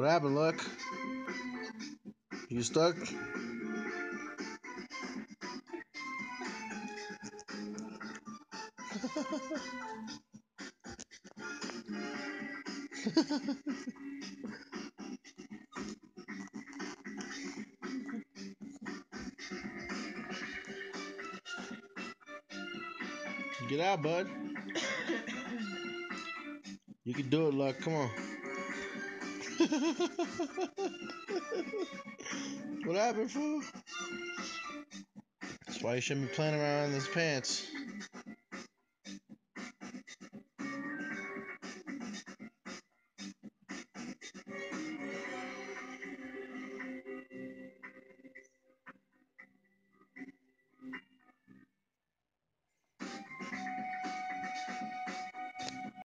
What happened, Luck? You stuck? Get out, bud. You can do it, Luck. Come on. what happened, fool? That's why you shouldn't be playing around in his pants.